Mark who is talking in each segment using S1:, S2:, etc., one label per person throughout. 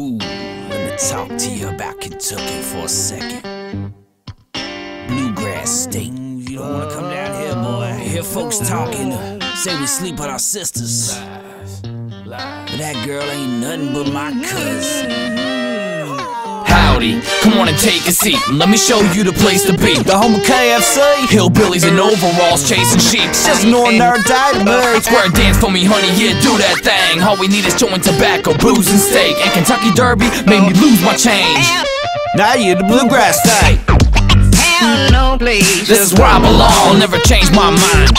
S1: Ooh, let me talk to you about Kentucky for a second. Bluegrass state. You don't wanna come down here, boy. Hear folks talking, say we sleep with our sisters. But that girl ain't nothing but my cousin.
S2: Howdy, come on and take a seat. Let me show you the place to be.
S1: The home of KFC.
S2: Hillbillies in overalls chasing sheep.
S1: Just no nerd dynamite.
S2: Square dance for me, honey, yeah, do that thing. All we need is chewing tobacco, booze, and steak. And Kentucky Derby made me lose my change.
S1: Now you're the bluegrass state.
S3: Hell no, please.
S2: This is where I belong, never change my mind.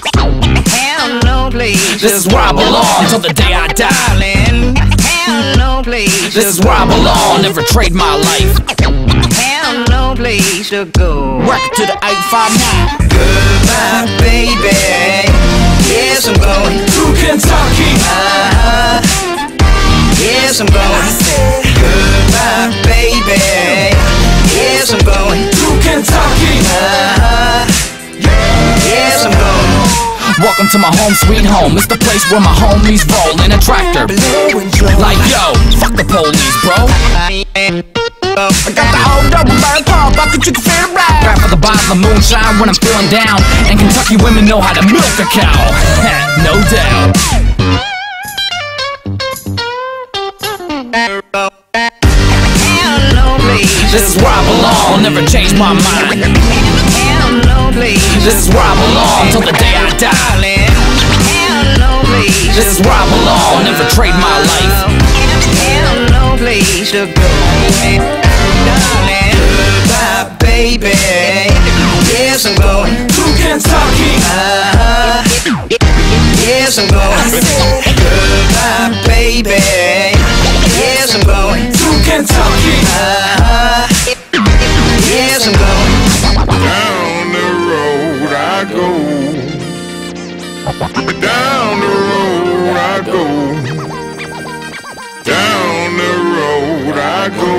S3: Hell no, please.
S2: This is where I belong till the day I die.
S3: Darling. Hell no, please.
S2: This is where I belong, never trade my life.
S3: Hell no, place to go.
S1: Work to the 859.
S3: Goodbye, baby. Yes, I'm going.
S2: To Kentucky,
S3: Uh-huh. Yes, I'm going.
S2: Welcome to my home, sweet home. It's the place where my homies roll in a tractor. Like yo, fuck the police, bro.
S3: I.
S1: Got the old double bird pump, I could you can feel right.
S2: Grab for the bottle of moonshine when I'm feeling down. And Kentucky women know how to milk a cow. no doubt.
S3: Hell no, please.
S2: This is where I belong, I'll never change my mind.
S3: Hell no, please.
S2: This is where I belong till the day.
S3: Darling. Hell no, please.
S2: This is where I belong, never trade my life.
S3: Hell no, please to go. Darling. Goodbye, baby. Yes, I'm going.
S2: To Kentucky,
S3: Uh-huh. Yes, I'm going. Goodbye, baby. Yes, I'm going.
S2: to Kentucky.
S4: I go.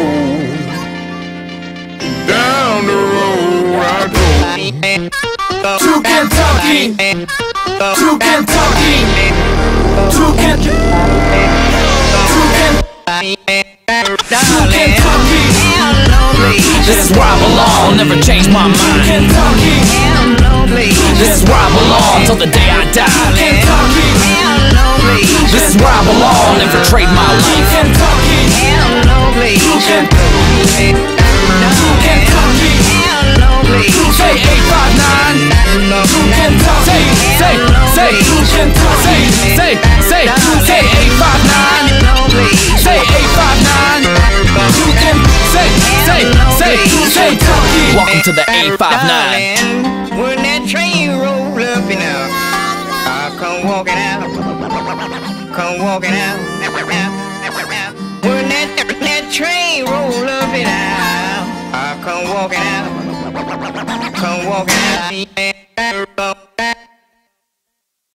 S4: Down the road I go.
S2: To Kentucky, to Kentucky, to Kentucky.
S3: Darling.
S2: Kentucky.
S3: Hell no, please.
S2: This is where I belong, never change my mind. Kentucky,
S3: Hell no, please.
S2: this is where I belong till the day I die. Kentucky,
S3: Hell no, please.
S2: this is where I belong, never trade my life. Kentucky, say, Kentucky, say, say, say 859.
S3: No, please.
S2: Say 859. Say, say, say, say, Kentucky. Welcome to the 859.
S3: Darling, when that train roll out, I come walking out, come walking that, that train roll up and out, I come walking out, come walking out.